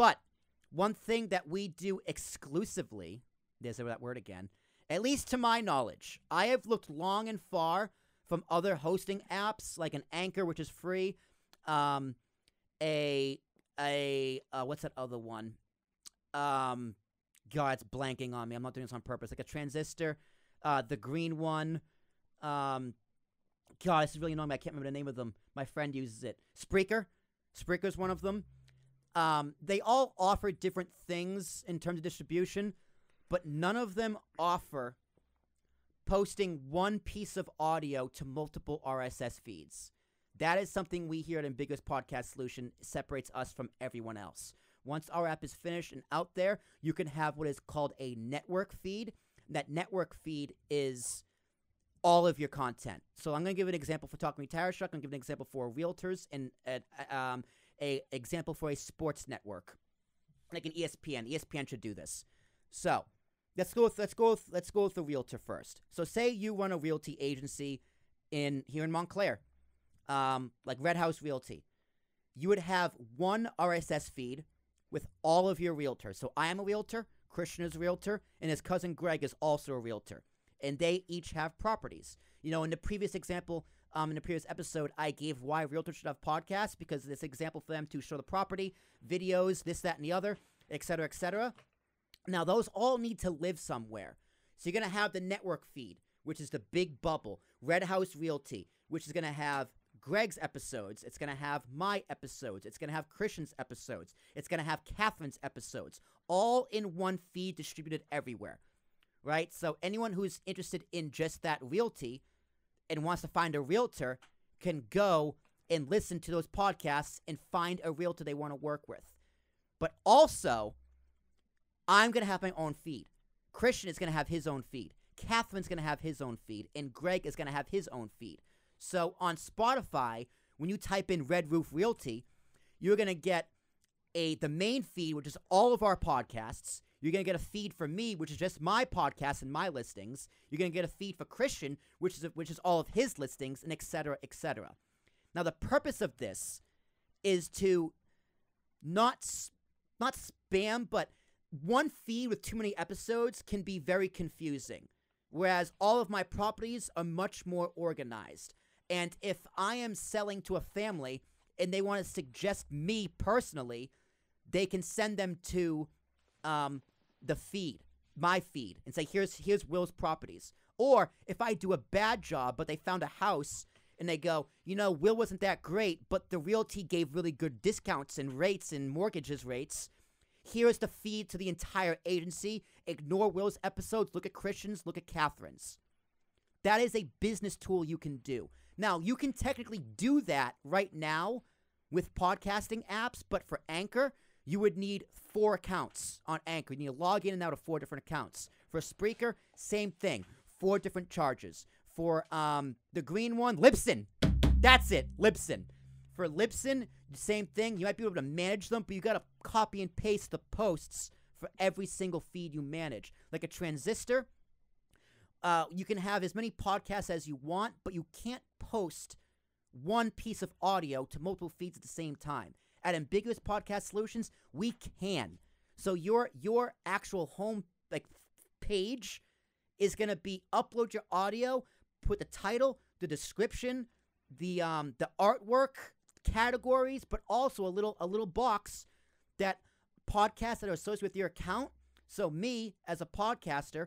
But one thing that we do exclusively, there's that word again, at least to my knowledge, I have looked long and far from other hosting apps like an Anchor, which is free, um, a a uh, what's that other one? Um, God, it's blanking on me. I'm not doing this on purpose. Like a transistor, uh, the green one. Um, God, this is really annoying. I can't remember the name of them. My friend uses it. Spreaker. Spreaker's one of them. Um, they all offer different things in terms of distribution, but none of them offer posting one piece of audio to multiple RSS feeds. That is something we here at Ambiguous Podcast Solution separates us from everyone else. Once our app is finished and out there, you can have what is called a network feed. That network feed is all of your content. So I'm going to give an example for Talking with Tarashuk. I'm going to give an example for realtors and uh, um, a example for a sports network, like an ESPN. ESPN should do this. So let's go. With, let's go. With, let's go with the realtor first. So say you run a realty agency in here in Montclair, um, like Red House Realty. You would have one RSS feed with all of your realtors. So I am a realtor. Christian is a realtor, and his cousin Greg is also a realtor and they each have properties. You know, in the previous example, um, in a previous episode, I gave why realtors should have podcasts because this example for them to show the property, videos, this, that, and the other, etc., etc. Now, those all need to live somewhere. So you're going to have the network feed, which is the big bubble, Red House Realty, which is going to have Greg's episodes. It's going to have my episodes. It's going to have Christian's episodes. It's going to have Catherine's episodes, all in one feed distributed everywhere right? So anyone who's interested in just that realty and wants to find a realtor can go and listen to those podcasts and find a realtor they want to work with. But also, I'm going to have my own feed. Christian is going to have his own feed. Catherine's going to have his own feed. And Greg is going to have his own feed. So on Spotify, when you type in Red Roof Realty, you're going to get a the main feed, which is all of our podcasts. You're going to get a feed for me, which is just my podcast and my listings. You're going to get a feed for Christian, which is which is all of his listings, and etc. etc. Now, the purpose of this is to not not spam, but one feed with too many episodes can be very confusing. Whereas all of my properties are much more organized. And if I am selling to a family and they want to suggest me personally, they can send them to um, the feed, my feed, and say, here's here's Will's properties. Or if I do a bad job, but they found a house and they go, you know, Will wasn't that great, but the realty gave really good discounts and rates and mortgages rates. Here's the feed to the entire agency. Ignore Will's episodes. Look at Christian's. Look at Catherine's. That is a business tool you can do. Now, you can technically do that right now with podcasting apps, but for Anchor, you would need four accounts on Anchor. You need to log in and out of four different accounts. For Spreaker, same thing. Four different charges. For um, the green one, Libsyn. That's it, Libsyn. For Libsyn, same thing. You might be able to manage them, but you got to copy and paste the posts for every single feed you manage. Like a transistor, uh, you can have as many podcasts as you want, but you can't post one piece of audio to multiple feeds at the same time at Ambiguous Podcast Solutions, we can. So your your actual home like page is going to be upload your audio, put the title, the description, the um the artwork categories, but also a little a little box that podcasts that are associated with your account. So me as a podcaster,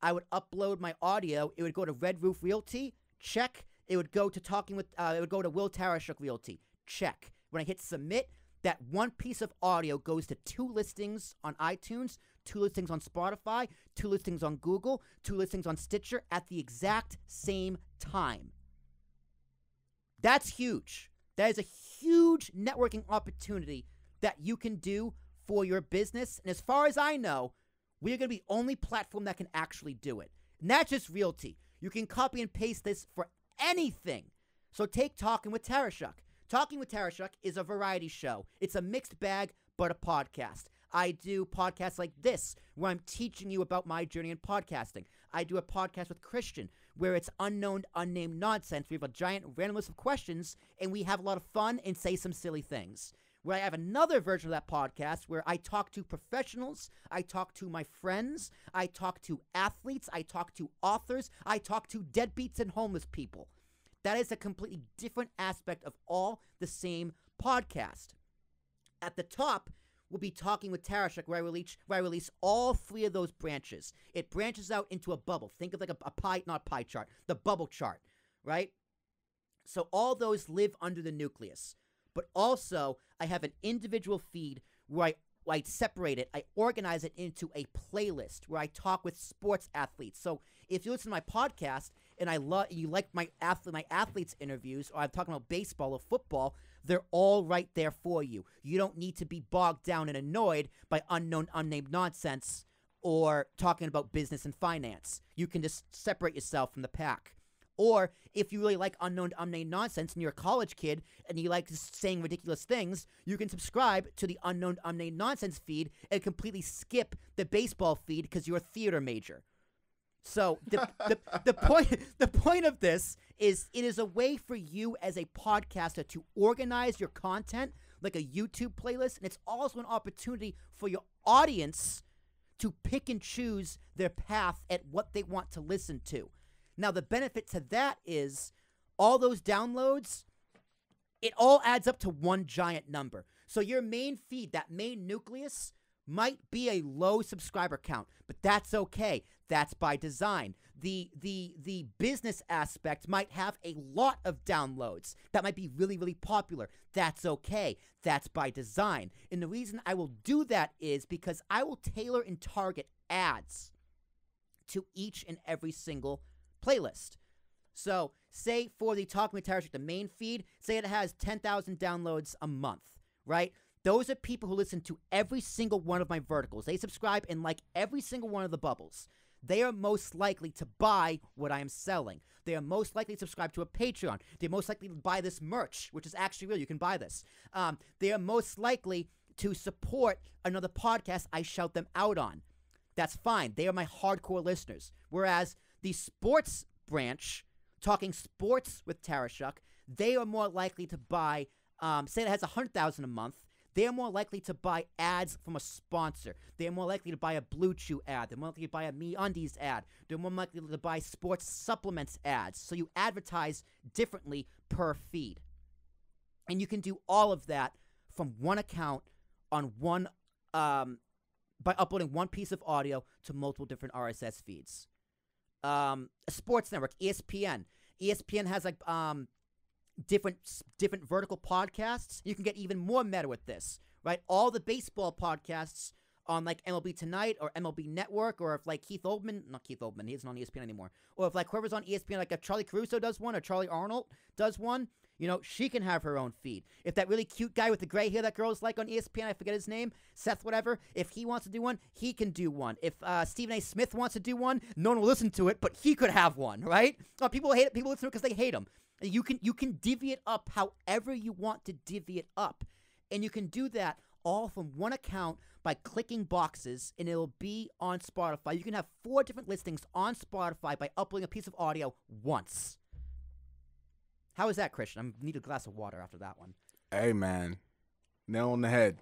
I would upload my audio. It would go to Red Roof Realty. Check. It would go to talking with. Uh, it would go to Will Tarashuk Realty. Check. When I hit submit, that one piece of audio goes to two listings on iTunes, two listings on Spotify, two listings on Google, two listings on Stitcher at the exact same time. That's huge. That is a huge networking opportunity that you can do for your business. And as far as I know, we are going to be the only platform that can actually do it. Not just realty. You can copy and paste this for anything. So take Talking with Tarashuk. Talking with Tarashuk is a variety show. It's a mixed bag, but a podcast. I do podcasts like this, where I'm teaching you about my journey in podcasting. I do a podcast with Christian, where it's unknown, unnamed nonsense. We have a giant random list of questions, and we have a lot of fun and say some silly things. where I have another version of that podcast where I talk to professionals, I talk to my friends, I talk to athletes, I talk to authors, I talk to deadbeats and homeless people. That is a completely different aspect of all the same podcast. At the top, we'll be talking with Tarashuk where I release where I release all three of those branches. It branches out into a bubble. Think of like a, a pie, not pie chart, the bubble chart, right? So all those live under the nucleus. But also, I have an individual feed where I I separate it, I organize it into a playlist where I talk with sports athletes. So if you listen to my podcast and I love you like my athlete my athletes interviews or I'm talking about baseball or football, they're all right there for you. You don't need to be bogged down and annoyed by unknown unnamed nonsense or talking about business and finance. You can just separate yourself from the pack. Or if you really like unknown unnamed nonsense and you're a college kid and you like saying ridiculous things, you can subscribe to the unknown unnamed nonsense feed and completely skip the baseball feed because you're a theater major. So the, the, the point the point of this is it is a way for you as a podcaster to organize your content like a YouTube playlist, and it's also an opportunity for your audience to pick and choose their path at what they want to listen to. Now, the benefit to that is all those downloads, it all adds up to one giant number. So your main feed, that main nucleus, might be a low subscriber count, but that's okay. That's by design. The the the business aspect might have a lot of downloads. That might be really really popular. That's okay. That's by design. And the reason I will do that is because I will tailor and target ads to each and every single playlist. So, say for the Talk with Tarashuk, the main feed, say it has 10,000 downloads a month, right? Those are people who listen to every single one of my verticals. They subscribe and like every single one of the bubbles. They are most likely to buy what I am selling. They are most likely to subscribe to a Patreon. They're most likely to buy this merch, which is actually real. You can buy this. Um, they are most likely to support another podcast I shout them out on. That's fine. They are my hardcore listeners. Whereas the sports branch, talking sports with Tarashuk, they are more likely to buy, um, say it has 100000 a month, they are more likely to buy ads from a sponsor. They are more likely to buy a BlueChew ad. They're more likely to buy a MeUndies ad. They're more likely to buy sports supplements ads. So you advertise differently per feed. And you can do all of that from one account on one um, by uploading one piece of audio to multiple different RSS feeds. Um, a sports network, ESPN. ESPN has like um, different different vertical podcasts. You can get even more meta with this, right? All the baseball podcasts on like MLB Tonight or MLB Network, or if like Keith Olbermann, not Keith Olbermann, he's not on ESPN anymore, or if like whoever's on ESPN, like if Charlie Caruso does one or Charlie Arnold does one, you know, she can have her own feed. If that really cute guy with the gray hair that girls like on ESPN, I forget his name, Seth, whatever, if he wants to do one, he can do one. If uh, Stephen A. Smith wants to do one, no one will listen to it, but he could have one, right? Oh, people hate it. People listen to it because they hate him. You can you can divvy it up however you want to divvy it up, and you can do that all from one account by clicking boxes, and it'll be on Spotify. You can have four different listings on Spotify by uploading a piece of audio once. How is that, Christian? I need a glass of water after that one. Hey man, nail on the head.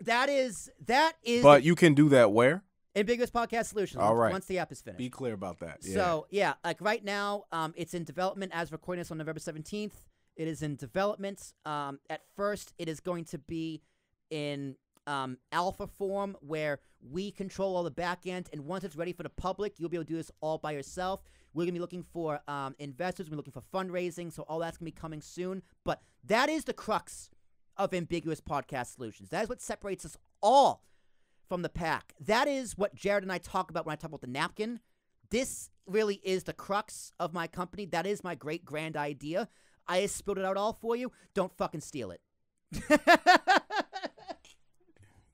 That is that is. But you can do that where? Ambiguous Podcast Solutions. All right. once. The app is finished. Be clear about that. Yeah. So yeah, like right now, um, it's in development as recording this on November seventeenth. It is in development. Um, at first, it is going to be in um, alpha form where we control all the back end, and once it's ready for the public, you'll be able to do this all by yourself. We're gonna be looking for um, investors. We're looking for fundraising, so all that's gonna be coming soon. But that is the crux of ambiguous podcast solutions. That is what separates us all from the pack. That is what Jared and I talk about when I talk about the napkin. This really is the crux of my company. That is my great grand idea. I spilled it out all for you. Don't fucking steal it.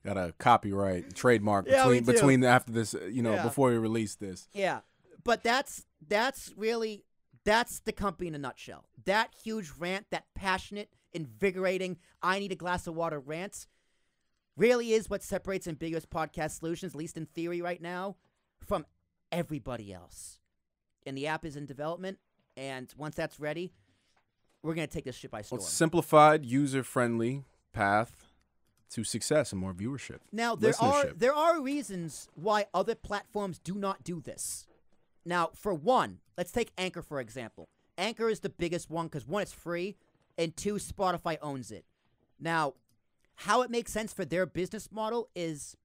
Got a copyright trademark Yeah, between between after this, you know, Yeah. before we release this. yeah, but that's that's really that's the company in a nutshell. That huge rant, that passionate, invigorating, I need a glass of water rant, really is what separates ambiguous podcast solutions, at least in theory right now, from everybody else. And the app is in development, and once that's ready, we're gonna take this shit by storm. Well, simplified, user friendly path to success and more viewership. Now there are there are reasons why other platforms do not do this. Now, for one, let's take Anchor for example. Anchor is the biggest one because one, it's free, and two, Spotify owns it. Now, how it makes sense for their business model is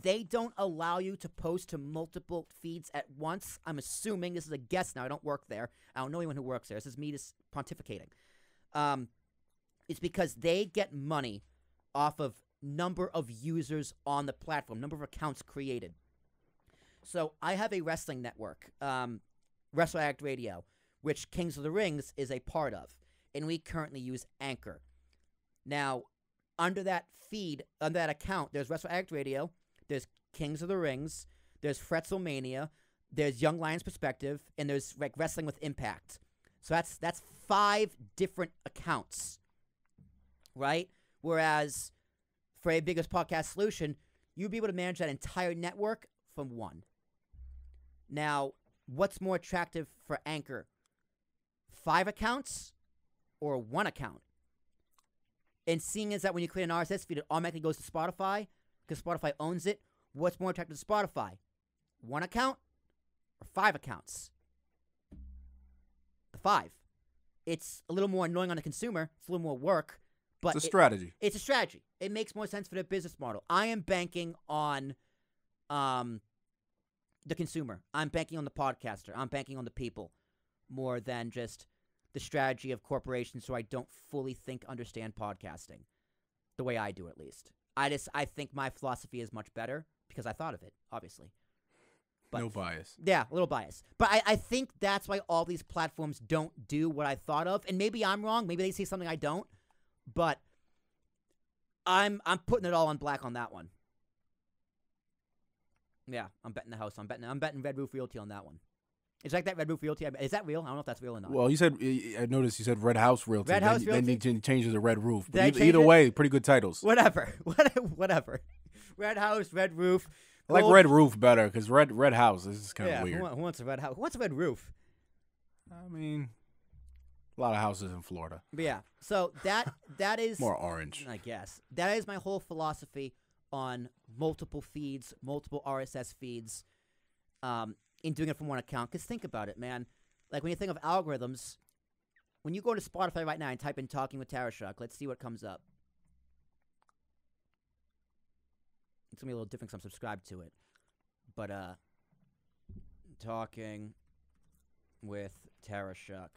they don't allow you to post to multiple feeds at once. I'm assuming this is a guess now. I don't work there. I don't know anyone who works there. This is me just pontificating. Um, it's because they get money off of number of users on the platform, number of accounts created. So I have a wrestling network, um, Wrestle Act Radio, which Kings of the Rings is a part of, and we currently use Anchor. Now, under that feed, under that account, there's Wrestle Act Radio, there's Kings of the Rings, there's Fretzelmania, there's Young Lions Perspective, and there's like Wrestling with Impact. So that's that's five different accounts, right? Whereas for Ambiguous Podcast Solution, you'd be able to manage that entire network from one. Now, what's more attractive for Anchor? Five accounts or one account? And seeing as that when you create an RSS feed, it automatically goes to Spotify because Spotify owns it. What's more attractive to Spotify? One account or five accounts? The five. It's a little more annoying on the consumer. It's a little more work, but It's a it- strategy. it's a strategy. It makes more sense for their business model. I am banking on um the consumer. I'm banking on the podcaster. I'm banking on the people more than just the strategy of corporations so I don't fully think understand podcasting the way I do at least. I just I think my philosophy is much better because I thought of it, obviously. But no bias. yeah, a little bias. But I, I think that's why all these platforms don't do what I thought of. And maybe I'm wrong. Maybe they see something I don't. But I'm I'm putting it all on black on that one. Yeah, I'm betting the house. I'm betting I'm betting Red Roof Realty on that one. Is like that Red Roof Realty? Is that real? I don't know if that's real or not. Well, you said I noticed you said Red House Realty. Red House Then Realty? you ch- changed it to Red Roof. But either, either it? way, pretty good titles. whatever, What- whatever. Red House, Red Roof. I like Red Roof better because Red Red House this is kind of yeah, weird. Who, who wants a red house? Who wants a red roof? I mean, a lot of houses in Florida But yeah, so that that is more orange. I guess that is my whole philosophy on multiple feeds, multiple RSS feeds, um, in doing it from one account. Because think about it, man. Like when you think of algorithms, when you go to Spotify right now and type in "talking with Tarashuk," let's see what comes up. It's gonna be a little different because I'm subscribed to it, but uh, talking with Tarashuk.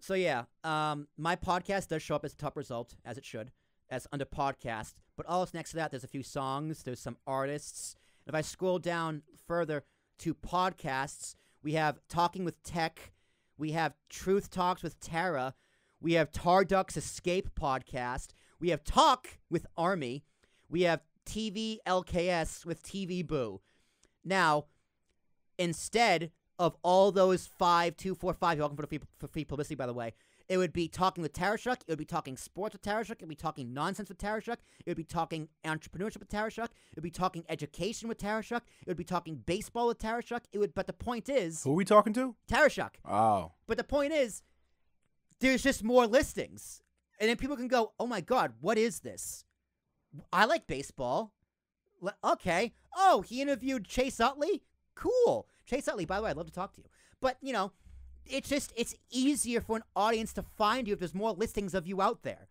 So yeah, um, my podcast does show up as top result, as it should, as under podcast. But that's next to that, there's a few songs, there's some artists. If I scroll down further to podcasts, we have Talking with Tech, we have Truth Talks with Tara, we have Tarduck's Escape podcast, we have Talk with Army, we have TV LKS with TV Boo. Now, instead of all those five, two, four, five, you're welcome for the free, for free publicity, by the way. It would be talking with Tarashuk. It would be talking sports with Tarashuk. It would be talking nonsense with Tarashuk. It would be talking entrepreneurship with Tarashuk. It would be talking education with Tarashuk. It would be talking baseball with Tarashuk. It would, but the point is, Who are we talking to? Tarashuk. Oh, But the point is, there's just more listings. And then people can go, oh my God, what is this? I like baseball. Okay. Oh, he interviewed Chase Utley? Cool. Chase Utley, by the way, I'd love to talk to you. But, you know, it's just, it's easier for an audience to find you if there's more listings of you out there.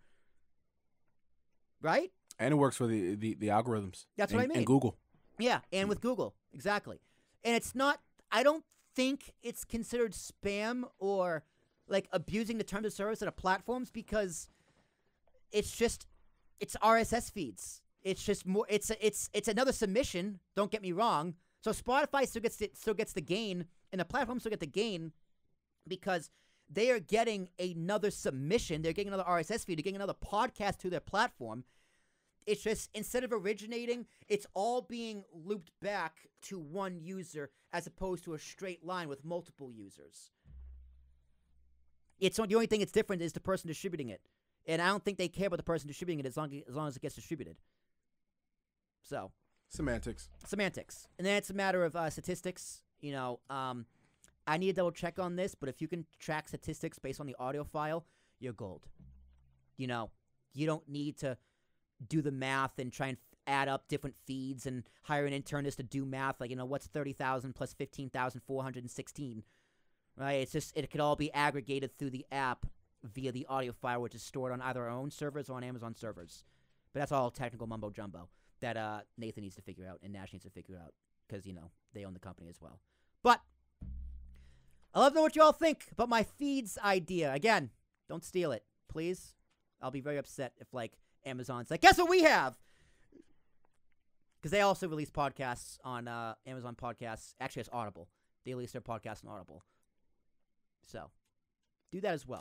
Right? and it works for the the, the algorithms. That's and, what I mean. And Google. Yeah, and with Google, exactly. And it's not. I don't think it's considered spam or like abusing the terms of service of the platforms because it's just it's RSS feeds. It's just more. It's a, it's it's another submission. Don't get me wrong. So Spotify still gets the, still gets the gain, and the platform still get the gain because they are getting another submission. They're getting another RSS feed. They're getting another podcast to their platform. It's just instead of originating, it's all being looped back to one user as opposed to a straight line with multiple users. It's the only thing that's different is the person distributing it, and I don't think they care about the person distributing it as long as long as it gets distributed. So Semantics. semantics, and then it's a matter of uh, statistics. You know, um, I need to double check on this, but if you can track statistics based on the audio file, you're gold. You know, you don't need to do the math and try and add up different feeds and hire an internist to do math. Like, you know, what's 30,000 plus 15,416? Right? It's just, it could all be aggregated through the app via the audio file, which is stored on either our own servers or on Amazon servers. But that's all technical mumbo jumbo that uh, Nathan needs to figure out and Nash needs to figure out because, you know, they own the company as well. But I love to know what you all think about my feeds idea. Again, don't steal it, please. I'll be very upset if, like, Amazon's like, guess what we have? Because they also release podcasts on uh, Amazon Podcasts. Actually, it's Audible. They release their podcast on Audible. So, do that as well.